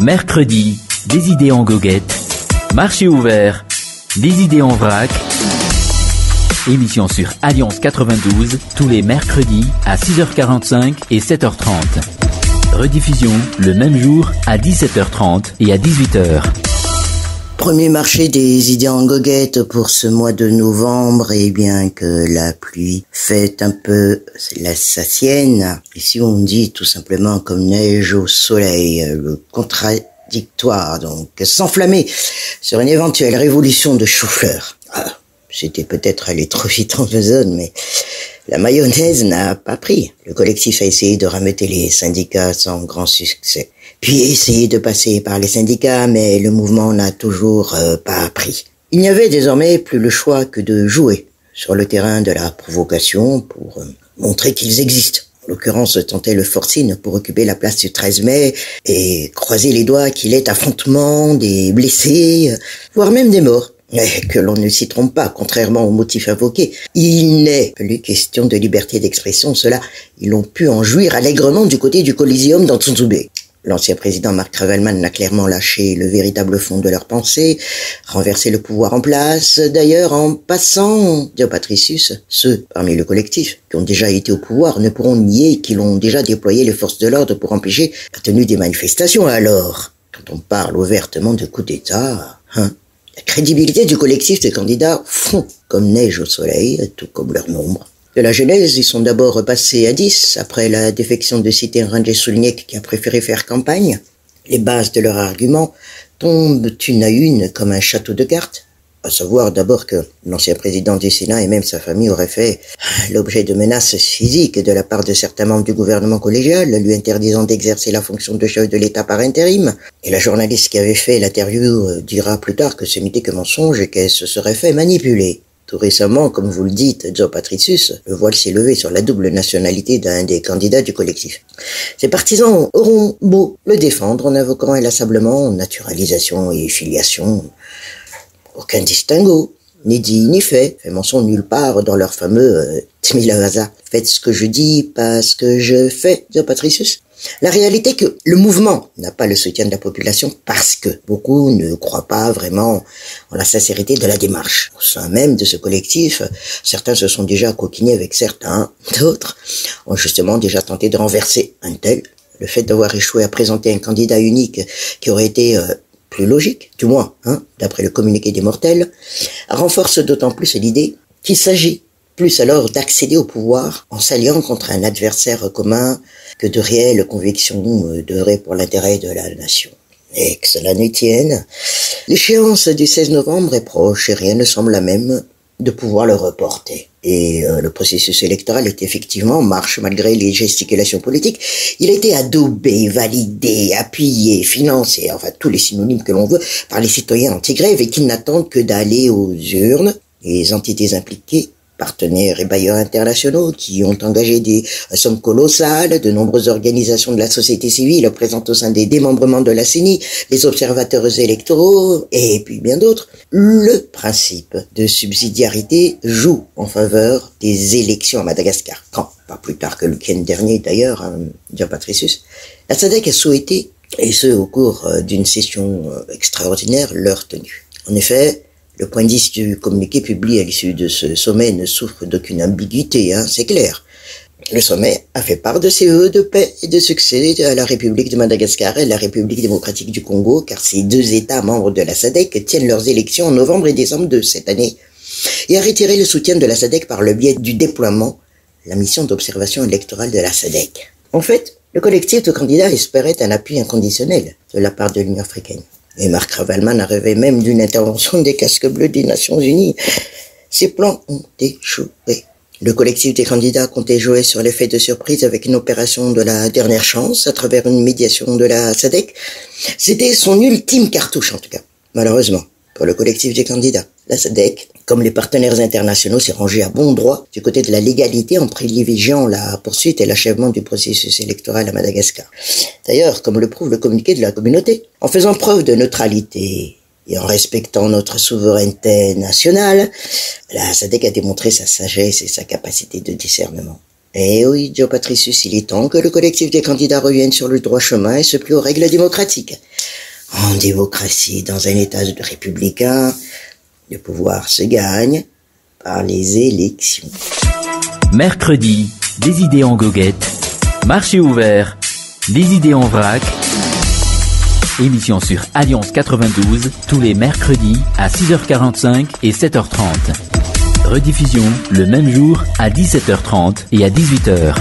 Mercredi, des idées en goguette. Marché ouvert, des idées en vrac. Émission sur Alliance 92, tous les mercredis à 6h45 et 7h30. Rediffusion le même jour à 17h30 et à 18h. Premier marché des idées en goguette pour ce mois de novembre et bien que la pluie fait un peu la sa sienne, ici on dit tout simplement comme neige au soleil, le contradictoire donc s'enflammer sur une éventuelle révolution de chou-fleur. Ah, c'était peut-être aller trop vite en besogne, mais la mayonnaise n'a pas pris. Le collectif a essayé de rameter les syndicats sans grand succès puis essayer de passer par les syndicats, mais le mouvement n'a toujours euh, pas pris. Il n'y avait désormais plus le choix que de jouer sur le terrain de la provocation pour euh, montrer qu'ils existent. En l'occurrence, tenter le forcing pour occuper la place du 13 mai et croiser les doigts qu'il est affrontement, des blessés, voire même des morts. Mais que l'on ne s'y trompe pas, contrairement aux motifs invoqués. Il n'est plus question de liberté d'expression, cela, ils l'ont pu en jouir allègrement du côté du Coliseum d'Antsuzube. L'ancien président Mark Travelman a clairement lâché le véritable fond de leur pensée, renversé le pouvoir en place, d'ailleurs en passant, dit Patricius, ceux parmi le collectif qui ont déjà été au pouvoir ne pourront nier qu'ils ont déjà déployé les forces de l'ordre pour empêcher la tenue des manifestations. Alors, quand on parle ouvertement de coup d'État, hein, la crédibilité du collectif des candidats fond comme neige au soleil, tout comme leur nombre. De la Genèse, ils sont d'abord repassés à 10 après la défection de Cité Ranger Soulniek qui a préféré faire campagne. Les bases de leur argument tombent une à une comme un château de cartes. À savoir d'abord que l'ancien président du Sénat et même sa famille auraient fait l'objet de menaces physiques de la part de certains membres du gouvernement collégial, lui interdisant d'exercer la fonction de chef de l'État par intérim. Et la journaliste qui avait fait l'interview dira plus tard que ce n'était que mensonge et qu'elle se serait fait manipuler. Tout récemment, comme vous le dites, Joe Patricius, le voile s'est levé sur la double nationalité d'un des candidats du collectif. Ses partisans auront beau le défendre en invoquant inlassablement naturalisation et filiation. Aucun distinguo, ni dit ni fait, fait mention nulle part dans leur fameux euh, Faites ce que je dis, pas ce que je fais, Joe Patricius. La réalité est que le mouvement n'a pas le soutien de la population parce que beaucoup ne croient pas vraiment en la sincérité de la démarche. Au sein même de ce collectif, certains se sont déjà coquinés avec certains, d'autres ont justement déjà tenté de renverser un tel. Le fait d'avoir échoué à présenter un candidat unique qui aurait été euh, logique, du moins, hein, d'après le communiqué des mortels, renforce d'autant plus l'idée qu'il s'agit plus alors d'accéder au pouvoir en s'alliant contre un adversaire commun que de réelles convictions d'œuvrer pour l'intérêt de la nation. Et que cela ne tienne, l'échéance du 16 novembre est proche et rien ne semble à même de pouvoir le reporter. Et euh, le processus électoral est effectivement en marche malgré les gesticulations politiques. Il a été adobé, validé, appuyé, financé, enfin tous les synonymes que l'on veut, par les citoyens anti-grève et qui n'attendent que d'aller aux urnes. Les entités impliquées partenaires et bailleurs internationaux qui ont engagé des sommes colossales, de nombreuses organisations de la société civile présentes au sein des démembrements de la CENI, les observateurs électoraux et puis bien d'autres. Le principe de subsidiarité joue en faveur des élections à Madagascar. Quand, pas plus tard que le week-end dernier d'ailleurs, hein, Jean Patricius, la SADC a souhaité, et ce au cours euh, d'une session euh, extraordinaire, leur tenue. En effet, le point 10 du communiqué publié à l'issue de ce sommet ne souffre d'aucune ambiguïté, hein, c'est clair. Le sommet a fait part de ses vœux de paix et de succès à la République de Madagascar et la République démocratique du Congo, car ces deux États membres de la SADC tiennent leurs élections en novembre et décembre de cette année, et a retiré le soutien de la SADC par le biais du déploiement, la mission d'observation électorale de la SADC. En fait, le collectif de candidats espérait un appui inconditionnel de la part de l'Union africaine. Et Marc Ravelman a rêvé même d'une intervention des casques bleus des Nations Unies. Ces plans ont échoué. Le collectif des candidats comptait jouer sur l'effet de surprise avec une opération de la dernière chance à travers une médiation de la SADEC. C'était son ultime cartouche en tout cas, malheureusement, pour le collectif des candidats. La SADEC comme les partenaires internationaux, s'est rangé à bon droit du côté de la légalité en privilégiant la poursuite et l'achèvement du processus électoral à Madagascar. D'ailleurs, comme le prouve le communiqué de la communauté, en faisant preuve de neutralité et en respectant notre souveraineté nationale, la SADC a démontré sa sagesse et sa capacité de discernement. Eh oui, Joe Patricius, il est temps que le collectif des candidats revienne sur le droit chemin et se plie aux règles démocratiques. En démocratie, dans un État républicain, le pouvoir se gagne par les élections. Mercredi, des idées en goguette. Marché ouvert, des idées en vrac. Émission sur Alliance 92, tous les mercredis à 6h45 et 7h30. Rediffusion le même jour à 17h30 et à 18h.